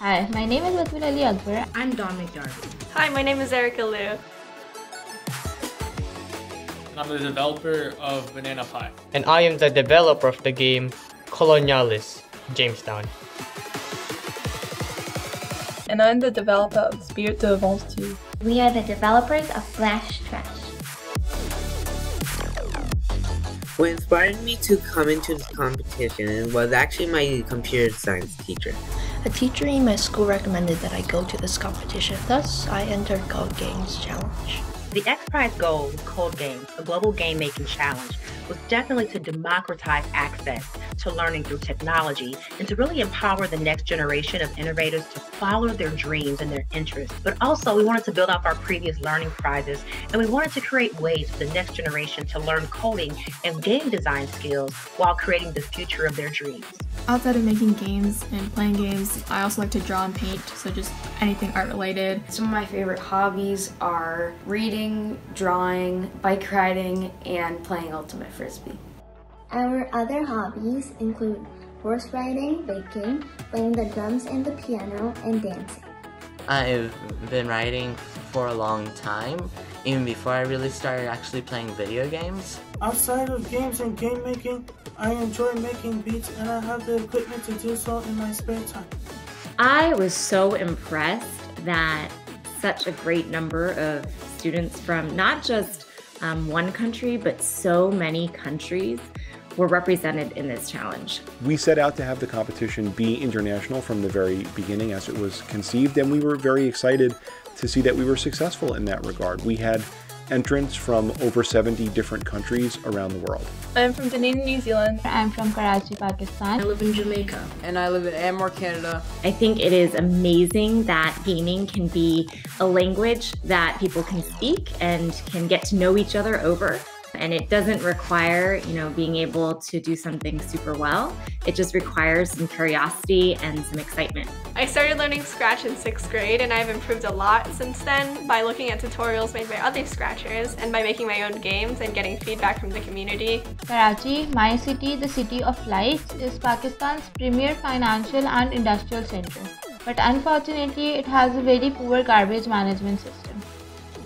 Hi, my name is Batool Ali Akbar. I'm Dominic Darby. Hi, my name is Erica Liu. I'm the developer of Banana Pie. And I am the developer of the game Colonialis, Jamestown. And I'm the developer of Spirit de Avance 2. We are the developers of Flash Trash. What inspired me to come into this competition was actually my computer science teacher. A teacher in my school recommended that I go to this competition, thus I entered Code Games Challenge. The X Prize goal with Code Games, a global game making challenge, was definitely to democratize access to learning through technology and to really empower the next generation of innovators to follow their dreams and their interests. But also, we wanted to build off our previous learning prizes and we wanted to create ways for the next generation to learn coding and game design skills while creating the future of their dreams. Outside of making games and playing games, I also like to draw and paint, so just anything art related. Some of my favorite hobbies are reading, drawing, bike riding, and playing Ultimate Frisbee. Our other hobbies include horse riding, baking, playing the drums and the piano, and dancing. I've been writing for a long time, even before I really started actually playing video games. Outside of games and game making, I enjoy making beats and I have the equipment to do so in my spare time. I was so impressed that such a great number of students from not just um, one country, but so many countries were represented in this challenge. We set out to have the competition be international from the very beginning as it was conceived, and we were very excited to see that we were successful in that regard. We had entrants from over 70 different countries around the world. I'm from Dunedin, New Zealand. I'm from Karachi, Pakistan. I live in Jamaica. And I live in Amor, Canada. I think it is amazing that gaming can be a language that people can speak and can get to know each other over and it doesn't require you know being able to do something super well. It just requires some curiosity and some excitement. I started learning scratch in sixth grade and i've improved a lot since then by looking at tutorials made by other scratchers and by making my own games and getting feedback from the community. Karachi my city the city of lights is pakistan's premier financial and industrial center. But unfortunately it has a very poor garbage management system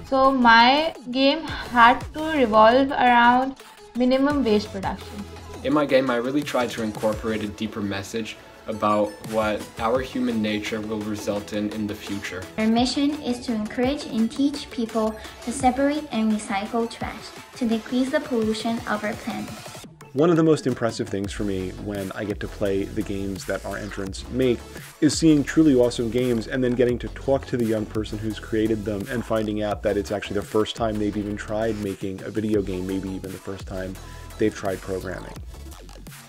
so my game had to revolve around minimum waste production. In my game, I really tried to incorporate a deeper message about what our human nature will result in in the future. Our mission is to encourage and teach people to separate and recycle trash to decrease the pollution of our planet. One of the most impressive things for me when I get to play the games that our entrants make is seeing truly awesome games and then getting to talk to the young person who's created them and finding out that it's actually the first time they've even tried making a video game, maybe even the first time they've tried programming.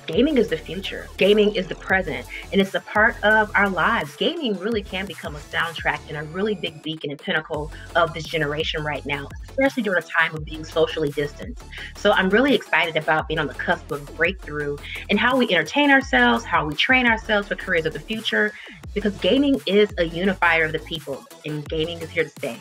Gaming is the future. Gaming is the present, and it's a part of our lives. Gaming really can become a soundtrack and a really big beacon and pinnacle of this generation right now, especially during a time of being socially distanced. So I'm really excited about being on the cusp of breakthrough and how we entertain ourselves, how we train ourselves for careers of the future, because gaming is a unifier of the people, and gaming is here to stay.